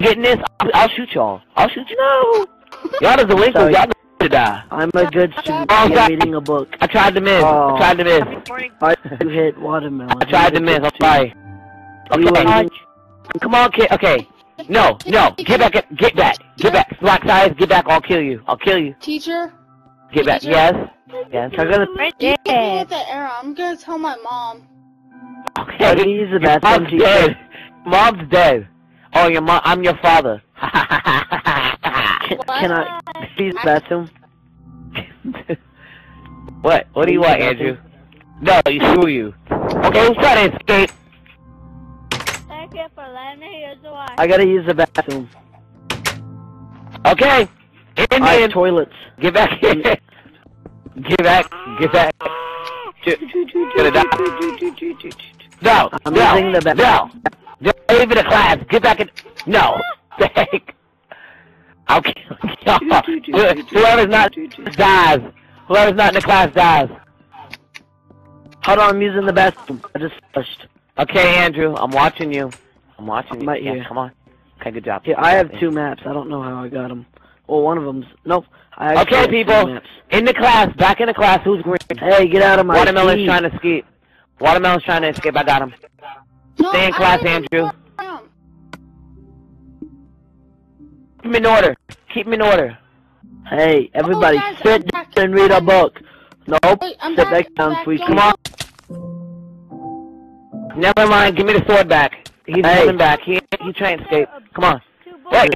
Getting this, I'll, I'll shoot y'all. I'll shoot you. No. Y'all delinquents. Y'all to die. I'm a good student. Oh, I'm reading a book. I tried to miss. Oh. I tried to miss. I oh. you hit watermelon. I tried to miss. I'm sorry. Okay. Are- Come on, kid. Okay. No, no. Get back. Get back. Get back. Black size. Get back. I'll kill you. I'll kill you. Teacher, Get back. Teacher? Yes. Yes. I'm gonna. you yeah. with the error. I'm gonna tell my mom. I'm gonna Okay. use the Your bathroom. Mom's dead. Mom's dead. Oh, your mom. I'm your father. Can, can I use the bathroom? what? What do you want, Andrew? No, you screw you. Okay, who's trying to escape? Thank you for letting me use the Wi-Fi. I gotta use the bathroom. Okay. I have toilets. Get back here. Get back. Get back. Gonna die. No. I'm no. using the ba- No. No. Leave it a class. Get back in. No. Thank. I'll. Whoever's not dies. Whoever's not in the class dies. Hold on, I'm using the bathroom. I just flushed. Okay, Andrew. I'm watching you. I'm watching I'm you. right Yeah, here. come on. Okay, good job. Here, I have two maps. I don't know how I got them. Well, one of them's nope. I Okay, people. In the class. Back in the class. Who's green? Hey, get out of my Watermelon's feed. trying to escape. Watermelon's trying to escape. I got him. No, Stay in I class, Andrew. know where I am. Keep him in order. Keep him in order. Hey, oh, everybody, Oh, guys, sit I'm back. down and read a book. Nope. Wait, sit back, back down, back, Come on. Never mind. Give me the sword back. He's Hey. coming back. He he trying to escape. Come on. Two boys. Wait.